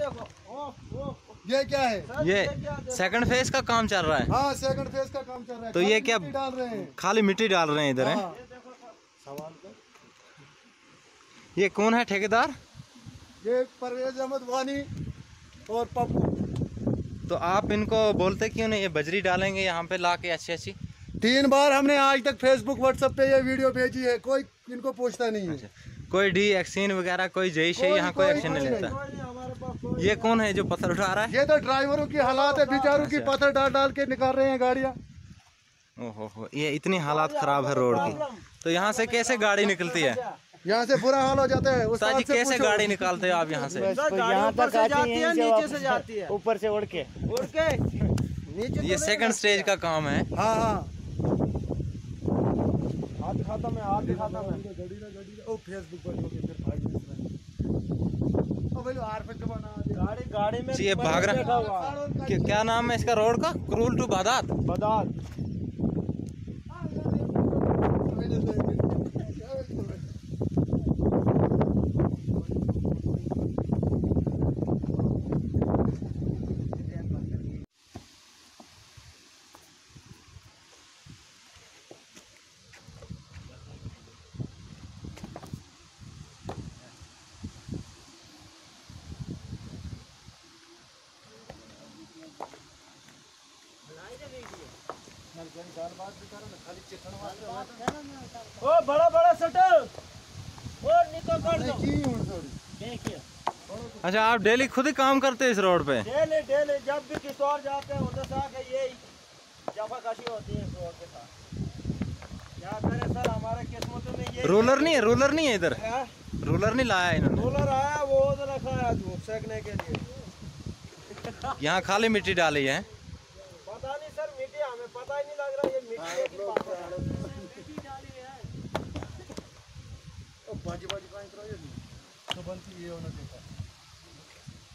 देखो। ओ, ओ, ये क्या है? ये सेकंड फ़ेज़ का काम चल रहा है। हाँ सेकंड फ़ेज़ का काम चल रहा है। तो ये खाली क्या- मिट्टी डाल रहे हैं। खाली मिट्टी डाल रहे हैं इधर है? हाँ। सवाल ये कौन है ठेकेदार? ये परवेज अहमद वानी और पप्पू। तो आप इनको बोलते क्यों नहीं? ये बजरी डालेंगे यहाँ पे ला के अच्छी अच्छी। तीन बार हमने आज तक फेसबुक व्हाट्सएप पे ये वीडियो भेजी है। कोई इनको पूछता नहीं है। कोई डी एक्सीन वगैरह कोई जय शे यहाँ कोई एक्शन नहीं लेता। ये कौन है जो पत्थर उठा रहा है? ये तो ड्राइवरों की हालात है बेचारों की अच्छा। पत्थर डाल डाल के निकाल रहे हैं गाड़ियाँ। ओहो हो ये इतनी हालात खराब है रोड की। तो यहाँ से कैसे गाड़ी निकलती है? यहाँ से बुरा हाल हो जाता है उस उस्ताद जी से कैसे गाड़ी निकालते हो आप यहाँ से? यहाँ ऊपर तक आती जाती है नीचे से जाती है। ऊपर से उड़ के। उड़ के? नीचे ये तो सेकंड स्टेज का काम है। हाँ हाँ। हाथ दिखाता मैं हाथ दिखाता मैं ओ फेसबुक पर जो कि फिर भाई है। ओ भाई आर पे तो बना दे। गाड़ी गाड़ी में जी, ये भाग रहा है। क्या नाम है इसका रोड का क्रूल टू बादात बदात ओ बड़ा बड़ा निको कर दो। की अच्छा आप डेली खुद ही काम करते हैं इस रोड पे? डेली डेली जब भी किसी और जाते हैं उधर से आके ये जफाकशी होती है इस रोड के साथ। क्या करें सर हमारे किस्मतों में ये रोलर नहीं है रोलर नहीं है इधर? रोलर नहीं लाया इन्होंने? रोलर आया वो उधर रखा है धूप सेकने के लिए। यहाँ खाली मिट्टी डाली है पता नहीं सर मिट्टी हमें पता ही नहीं लग रहा ये मिट्टी है कि पाथर है। ये तो बनती ये होना देखा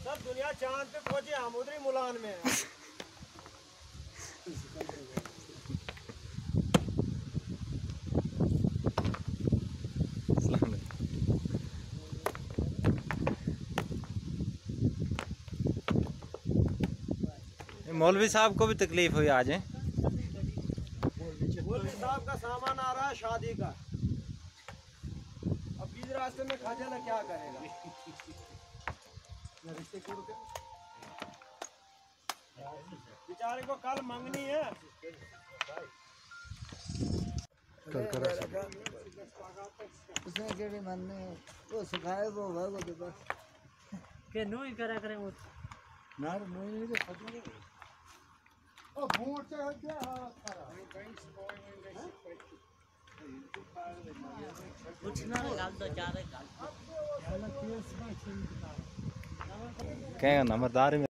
सर दुनिया चाँद पे पहुँची हम उधर ही मुलान में हैं। मौलवी साहब को भी तकलीफ़ हुई आज है? मौलवी साहब का सामान आ रहा है शादी का। रास्ते में खा जाना क्या करेगा बेचारे को कल मंगनी है। कर कर उसने केड़ी मानने वो सिखाए वो भागो तो बस। के नो ही करा करें वो? ना रे नहीं नहीं रे खत्म ओ बूट से हट गया। हाथ क्या नंबरदार